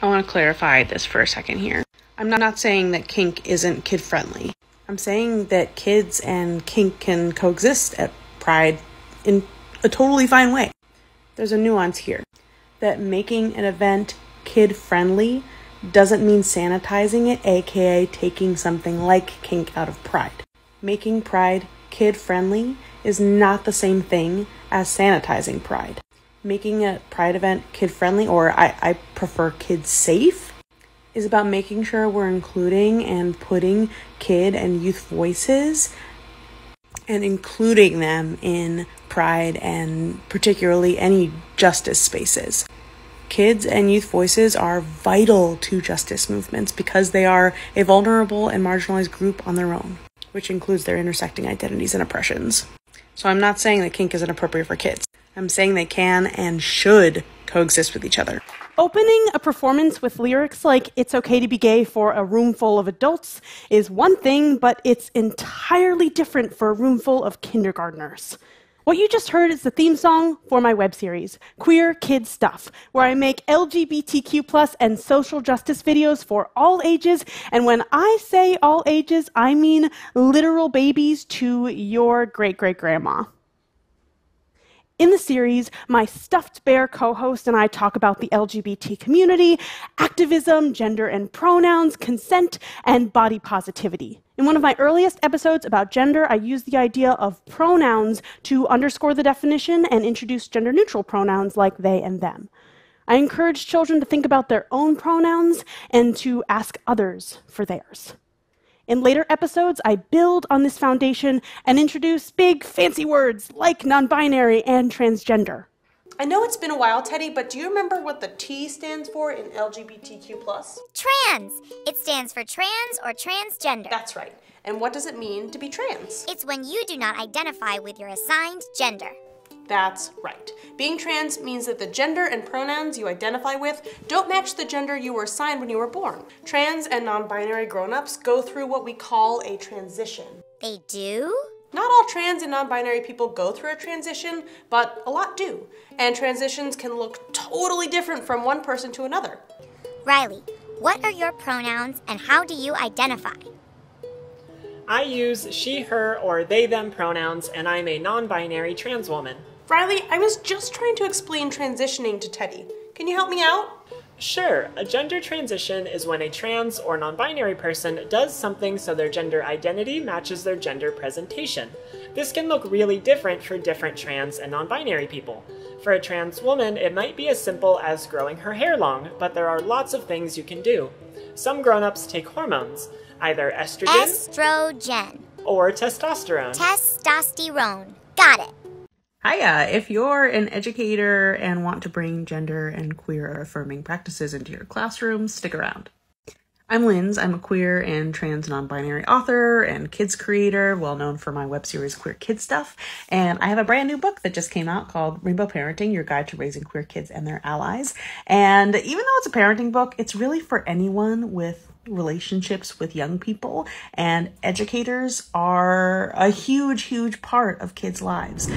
I want to clarify this for a second here. I'm not saying that kink isn't kid friendly. I'm saying that kids and kink can coexist at Pride in a totally fine way. There's a nuance here that making an event kid friendly doesn't mean sanitizing it, aka taking something like kink out of Pride. Making Pride kid friendly is not the same thing as sanitizing Pride. Making a Pride event kid friendly, or I, I prefer kids safe, is about making sure we're including and putting kid and youth voices and including them in Pride and particularly any justice spaces. Kids and youth voices are vital to justice movements because they are a vulnerable and marginalized group on their own, which includes their intersecting identities and oppressions. So I'm not saying that kink isn't appropriate for kids. I'm saying they can and should coexist with each other. Opening a performance with lyrics like It's Okay to Be Gay for a room full of adults is one thing, but it's entirely different for a room full of kindergartners. What you just heard is the theme song for my web series, Queer Kid Stuff, where I make LGBTQ and social justice videos for all ages. And when I say all ages, I mean literal babies to your great great grandma. In the series, my stuffed bear co host and I talk about the LGBT community, activism, gender and pronouns, consent, and body positivity. In one of my earliest episodes about gender, I used the idea of pronouns to underscore the definition and introduce gender neutral pronouns like they and them. I encourage children to think about their own pronouns and to ask others for theirs. In later episodes, I build on this foundation and introduce big, fancy words like non binary and transgender. I know it's been a while, Teddy, but do you remember what the T stands for in LGBTQ? Trans! It stands for trans or transgender. That's right. And what does it mean to be trans? It's when you do not identify with your assigned gender. That's right. Being trans means that the gender and pronouns you identify with don't match the gender you were assigned when you were born. Trans and non-binary grown-ups go through what we call a transition. They do? Not all trans and non-binary people go through a transition, but a lot do. And transitions can look totally different from one person to another. Riley, what are your pronouns and how do you identify? I use she, her, or they, them pronouns, and I'm a non binary trans woman. Riley, I was just trying to explain transitioning to Teddy. Can you help me out? Sure, a gender transition is when a trans or non binary person does something so their gender identity matches their gender presentation. This can look really different for different trans and non binary people. For a trans woman, it might be as simple as growing her hair long, but there are lots of things you can do. Some grown ups take hormones, either estrogen, estrogen, or testosterone. Testosterone. Got it. Hiya! If you're an educator and want to bring gender and queer affirming practices into your classroom, stick around. I'm Lindz. I'm a queer and trans non binary author and kids creator, well known for my web series Queer Kid Stuff. And I have a brand new book that just came out called Rainbow Parenting Your Guide to Raising Queer Kids and Their Allies. And even though it's a parenting book, it's really for anyone with relationships with young people, and educators are a huge, huge part of kids' lives.